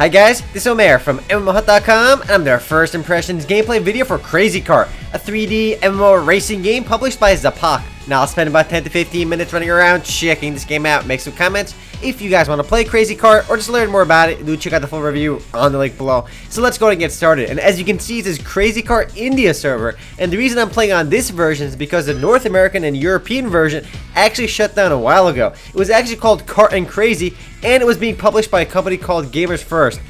Hi guys, this is Omer from MMOHut.com, and I'm their first impressions gameplay video for Crazy Kart, a 3D MMO racing game published by Zapak. Now I'll spend about 10 to 15 minutes running around checking this game out, make some comments. If you guys want to play Crazy Kart or just learn more about it, do check out the full review on the link below. So let's go and get started. And as you can see, this is Crazy Kart India server, and the reason I'm playing on this version is because the North American and European version actually shut down a while ago. It was actually called Kart N' Crazy, and it was being published by a company called GamersFirst.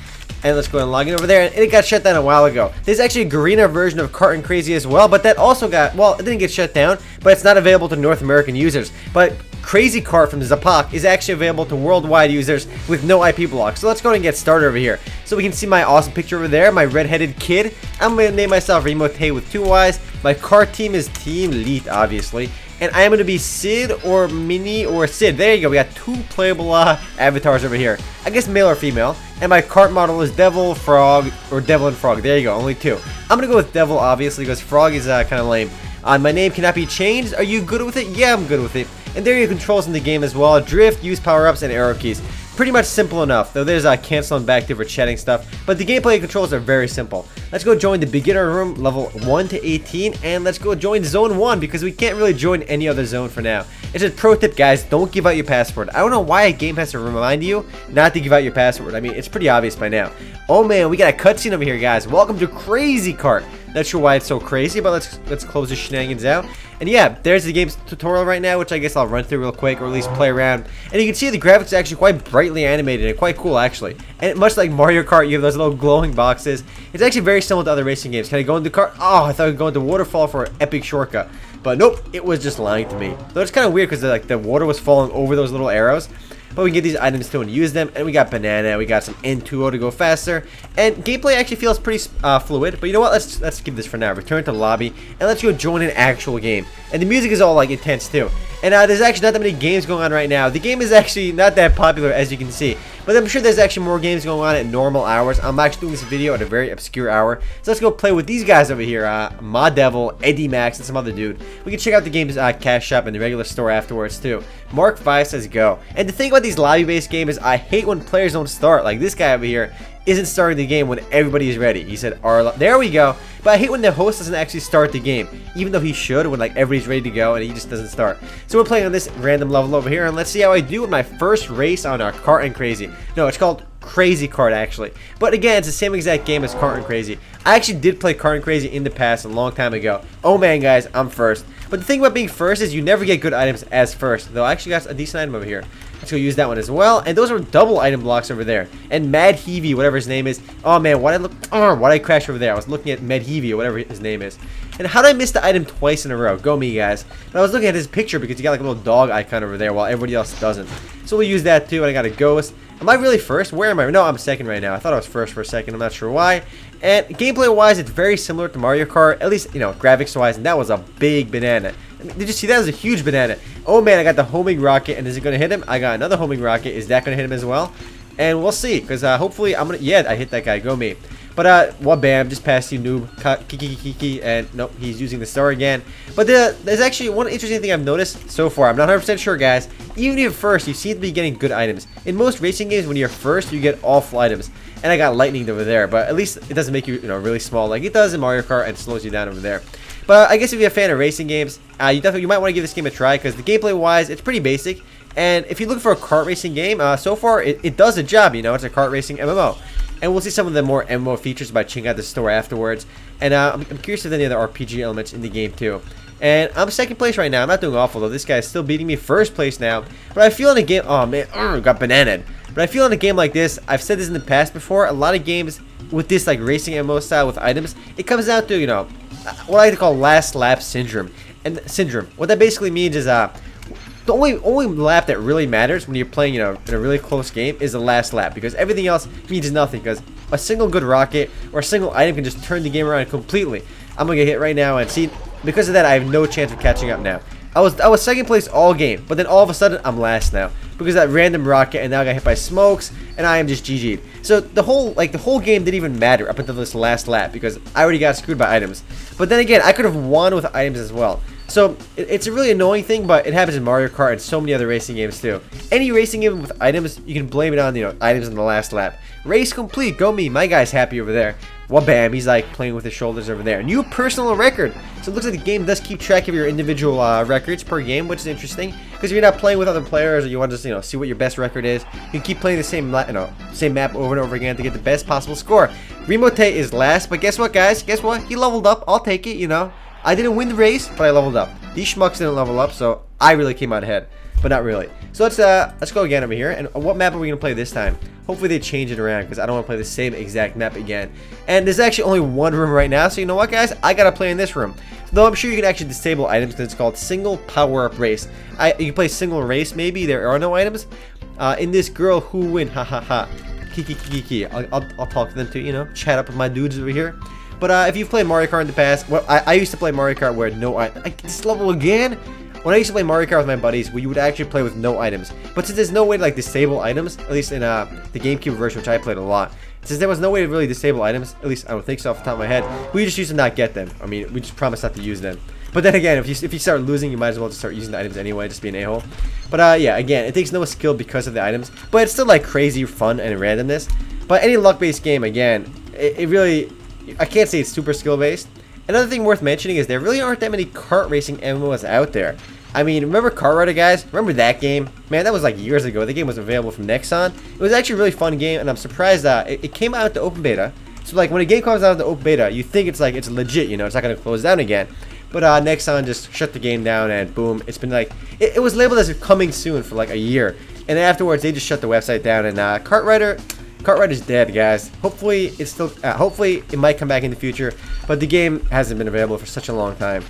And let's go and log in over there, and it got shut down a while ago. There's actually a greener version of Kart N' Crazy as well, but that also got, well, it didn't get shut down, but it's not available to North American users. But Crazy Kart from Zapak is actually available to worldwide users with no IP block. So let's go and get started over here. So we can see my awesome picture over there, my red-headed kid. I'm going to name myself Remote with two Y's. My car team is Team Leet, obviously and I am going to be Sid or Mini or Sid. There you go. We got two playable uh, avatars over here. I guess male or female. And my cart model is Devil, Frog, or Devil and Frog. There you go. Only two. I'm going to go with Devil, obviously, because Frog is uh, kind of lame. Uh, my name cannot be changed. Are you good with it? Yeah, I'm good with it. And there are your controls in the game as well. Drift, use power-ups, and arrow keys pretty much simple enough, though there's a uh, cancel and back for chatting stuff, but the gameplay controls are very simple. Let's go join the beginner room, level 1 to 18, and let's go join zone 1, because we can't really join any other zone for now. It's a pro tip, guys, don't give out your password. I don't know why a game has to remind you not to give out your password. I mean, it's pretty obvious by now. Oh man, we got a cutscene over here, guys. Welcome to Crazy Kart. Not sure why it's so crazy, but let's let's close the shenanigans out. And yeah, there's the game's tutorial right now, which I guess I'll run through real quick, or at least play around. And you can see the graphics are actually quite brightly animated and quite cool, actually. And much like Mario Kart, you have those little glowing boxes. It's actually very similar to other racing games. Can I go into car? Oh, I thought I could go into waterfall for an epic shortcut. But nope, it was just lying to me. Though it's kind of weird because like the water was falling over those little arrows. But we can get these items too and use them. And we got banana, we got some N2O to go faster. And gameplay actually feels pretty uh, fluid. But you know what? Let's let's give this for now. Return to lobby and let's go join an actual game. And the music is all like intense too. And uh, there's actually not that many games going on right now. The game is actually not that popular as you can see. But I'm sure there's actually more games going on at normal hours. I'm actually doing this video at a very obscure hour. So let's go play with these guys over here. Uh, Ma Devil, Eddie Max, and some other dude. We can check out the game's uh, cash shop and the regular store afterwards too. Mark 5 says go. And the thing about these lobby-based games is I hate when players don't start. Like this guy over here isn't starting the game when everybody is ready. He said, Arla. There we go. But I hate when the host doesn't actually start the game, even though he should when like everybody's ready to go and he just doesn't start. So we're playing on this random level over here, and let's see how I do with my first race on our Kart N' Crazy. No, it's called Crazy Kart actually. But again, it's the same exact game as Kart N' Crazy. I actually did play Kart N' Crazy in the past a long time ago. Oh man, guys, I'm first. But the thing about being first is you never get good items as first. Though I actually got a decent item over here. Let's go use that one as well. And those are double item blocks over there. And Mad Heavy, whatever his name is. Oh man, why did I look? Oh, why did I crash over there? I was looking at Mad Heavy or whatever his name is. And how did I miss the item twice in a row? Go me, guys. I was looking at his picture because he got like a little dog icon over there while everybody else doesn't. So we'll use that too. And I got a ghost. Am I really first? Where am I? No, I'm second right now. I thought I was first for a second. I'm not sure why. And gameplay-wise, it's very similar to Mario Kart. At least, you know, graphics-wise. And that was a big banana. Did you see that? was a huge banana. Oh man, I got the homing rocket, and is it gonna hit him? I got another homing rocket. Is that gonna hit him as well? And we'll see, because uh, hopefully I'm gonna. Yeah, I hit that guy. Go me. But uh, well, bam, just past you, noob. Kiki kiki, and nope, he's using the star again. But the, there's actually one interesting thing I've noticed so far. I'm not 100% sure, guys. Even if you're first, you seem to be getting good items. In most racing games, when you're first, you get awful items. And I got lightning over there, but at least it doesn't make you, you know, really small like it does in Mario Kart and slows you down over there. But I guess if you're a fan of racing games, uh, you definitely you might want to give this game a try because the gameplay wise, it's pretty basic. And if you look for a kart racing game, uh, so far it, it does a job. You know, it's a kart racing MMO. And we'll see some of the more MMO features by checking out the store afterwards. And uh, I'm, I'm, curious if any other RPG elements in the game too. And I'm second place right now. I'm not doing awful though. This guy's still beating me first place now. But I feel in a game. Oh man, uh, got bananaed. But I feel in a game like this, I've said this in the past before. A lot of games with this like racing MMO style with items, it comes down to you know what I like to call last lap syndrome. And syndrome. What that basically means is uh the only only lap that really matters when you're playing, you know, in a really close game is the last lap because everything else means nothing because a single good rocket or a single item can just turn the game around completely. I'm gonna get hit right now and see because of that I have no chance of catching up now. I was I was second place all game, but then all of a sudden I'm last now because that random rocket and now I got hit by smokes and I am just GG'd. So the whole like the whole game didn't even matter up until this last lap because I already got screwed by items. But then again, I could have won with items as well. So it, it's a really annoying thing, but it happens in Mario Kart and so many other racing games too. Any racing game with items, you can blame it on you know items in the last lap. Race complete, go me. My guy's happy over there. Well, bam, he's like playing with his shoulders over there. New personal record. So it looks like the game does keep track of your individual uh, records per game, which is interesting. Because if you're not playing with other players or you want to just, you know, see what your best record is, you can keep playing the same, you know, same map over and over again to get the best possible score. Remote is last, but guess what, guys? Guess what? He leveled up. I'll take it, you know. I didn't win the race, but I leveled up. These schmucks didn't level up, so I really came out ahead. But not really. So let's uh let's go again over here. And what map are we gonna play this time? Hopefully they change it around because I don't want to play the same exact map again. And there's actually only one room right now, so you know what guys? I gotta play in this room. Though I'm sure you can actually disable items because it's called single power-up race. I you can play single race maybe, there are no items. Uh, in this girl who win, ha ha ha. Kiki kiki kiki. I'll, I'll, I'll talk to them too, you know, chat up with my dudes over here. But uh, if you've played Mario Kart in the past, well, I, I used to play Mario Kart where no, I, I this level again. When I used to play Mario Kart with my buddies, we would actually play with no items. But since there's no way to like disable items, at least in uh, the GameCube version, which I played a lot, since there was no way to really disable items, at least I don't think so off the top of my head, we just used to not get them. I mean, we just promised not to use them. But then again, if you if you start losing, you might as well just start using the items anyway, just be an a-hole. But uh, yeah, again, it takes no skill because of the items, but it's still like crazy fun and randomness. But any luck-based game, again, it, it really, I can't say it's super skill-based. Another thing worth mentioning is there really aren't that many kart racing MMOs out there. I mean, remember Kart Rider, guys? Remember that game? Man, that was like years ago. The game was available from Nexon. It was actually a really fun game, and I'm surprised that it, it came out the open beta. So, like, when a game comes out the open beta, you think it's like, it's legit, you know, it's not going to close down again. But uh, Nexon just shut the game down, and boom, it's been like, it, it was labeled as coming soon for like a year. And afterwards, they just shut the website down, and uh, KartRider, is dead, guys. Hopefully, it's still, uh, hopefully, it might come back in the future, but the game hasn't been available for such a long time.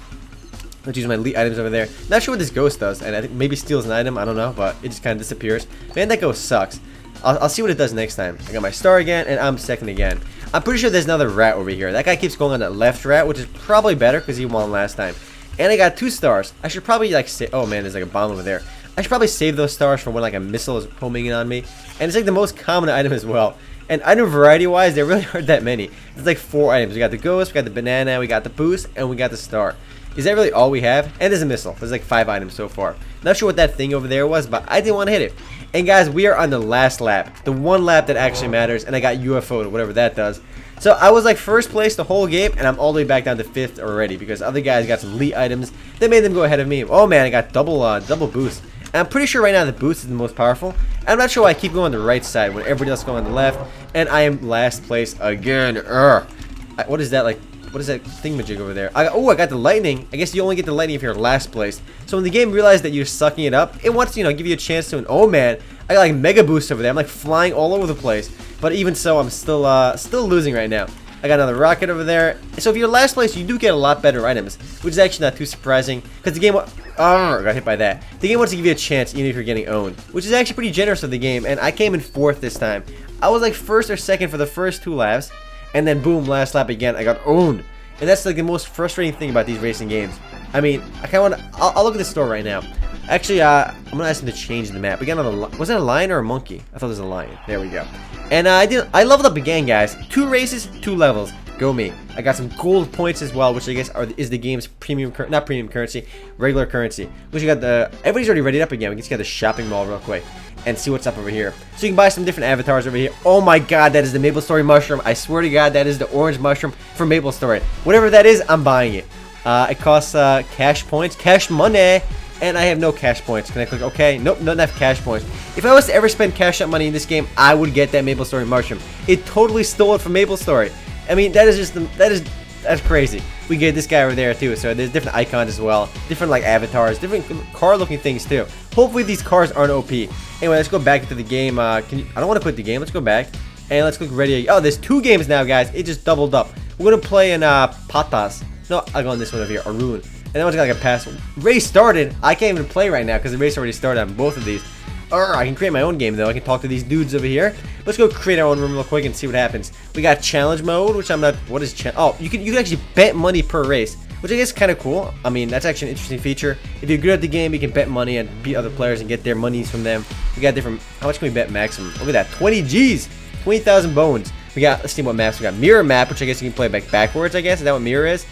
Let's use my elite items over there. Not sure what this ghost does, and I think maybe steals an item, I don't know, but it just kind of disappears. Man, that ghost sucks. I'll, I'll, see what it does next time. I got my star again, and I'm second again. I'm pretty sure there's another rat over here. That guy keeps going on that left rat, which is probably better because he won last time. And I got two stars. I should probably like say, oh man, there's like a bomb over there. I should probably save those stars for when like a missile is homing in on me. And it's like the most common item as well. And item variety wise, there really aren't that many. It's like four items. We got the ghost, we got the banana, we got the boost, and we got the star. Is that really all we have? And there's a missile. There's like five items so far. Not sure what that thing over there was, but I didn't want to hit it. And guys, we are on the last lap. The one lap that actually matters, and I got UFO or whatever that does. So I was like first place the whole game, and I'm all the way back down to fifth already because other guys got some elite items that made them go ahead of me. Oh man, I got double uh, double boost. I'm pretty sure right now the boost is the most powerful. I'm not sure why I keep going on the right side when everybody else is going on the left, and I am last place again. Urgh. What is that like? What is that thingamajig over there? Oh, I got the lightning. I guess you only get the lightning if you're last place. So when the game realized that you're sucking it up, it wants to, you know, give you a chance to, and oh man, I got like mega boost over there. I'm like flying all over the place. But even so, I'm still, uh, still losing right now. I got another rocket over there. So if you're last place, you do get a lot better items, which is actually not too surprising, because the game, oh, got hit by that. The game wants to give you a chance, even if you're getting owned, which is actually pretty generous of the game, and I came in fourth this time. I was like first or second for the first two laps, and then boom, last lap again, I got owned. And that's like the most frustrating thing about these racing games. I mean, I kind of want to, I'll, I'll, look at the store right now. Actually, uh, I'm to ask him to change the map. We got another, was that a lion or a monkey? I thought it was a lion. There we go. And uh, I did, I leveled up again, guys. Two races, two levels. Go me. I got some gold points as well, which I guess are, is the game's premium, not premium currency, regular currency. Which you got the, everybody's already ready up again. We can just get the shopping mall real quick and see what's up over here. So you can buy some different avatars over here. Oh my god, that is the MapleStory mushroom. I swear to god, that is the orange mushroom from MapleStory. Whatever that is, I'm buying it. Uh, it costs uh, cash points, cash money, and I have no cash points. Can I click OK? Nope, not enough cash points. If I was to ever spend cash out money in this game, I would get that MapleStory mushroom. It totally stole it from MapleStory. I mean, that is just, the, that is, that's crazy. We get this guy over there too, so there's different icons as well. Different like avatars, different car looking things too. Hopefully these cars aren't OP. Anyway, let's go back into the game. Uh, you, I don't want to quit the game. Let's go back. And let's click ready. Oh, there's two games now, guys. It just doubled up. We're going to play in uh, Patas. No, I'll go on this one over here. Arun. And then once I got like a pass. Race started. I can't even play right now because the race already started on both of these. Or I can create my own game though. I can talk to these dudes over here. Let's go create our own room real quick and see what happens. We got challenge mode, which I'm not. What is challenge? Oh, you can you can actually bet money per race which I guess is kind of cool. I mean, that's actually an interesting feature. If you're good at the game, you can bet money and beat other players and get their monies from them. We got different, how much can we bet maximum? Look at that, 20 G's, 20,000 bones. We got, let's see what maps we got. Mirror map, which I guess you can play back backwards, I guess. Is that what mirror is?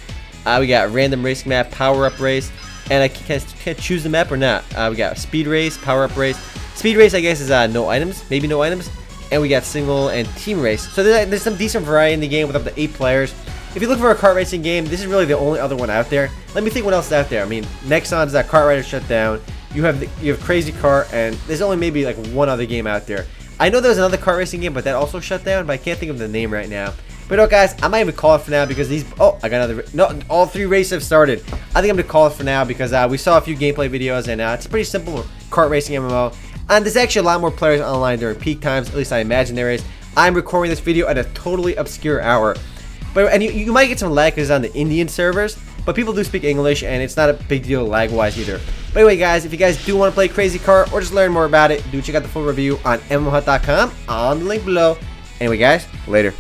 Uh, we got random racing map, power up race. And I can, can I choose the map or not? Uh, we got speed race, power up race. Speed race, I guess, is uh, no items, maybe no items. And we got single and team race. So there's, there's some decent variety in the game with up to eight players. If you look for a kart racing game, this is really the only other one out there. Let me think what else is out there. I mean, Nexon's that Kart Rider shut down. You have the, you have Crazy Kart, and there's only maybe like one other game out there. I know there's another kart racing game, but that also shut down, but I can't think of the name right now. But no, guys, I might even call it for now because these. Oh, I got another. No, all three races have started. I think I'm gonna call it for now because uh, we saw a few gameplay videos and uh, it's a pretty simple kart racing MMO. And there's actually a lot more players online during peak times. At least I imagine there is. I'm recording this video at a totally obscure hour. But and you, you might get some lag because on the Indian servers. But people do speak English, and it's not a big deal lag-wise either. But anyway, guys, if you guys do want to play Crazy Kart or just learn more about it, do check out the full review on MMOHut.com on the link below. Anyway, guys, later.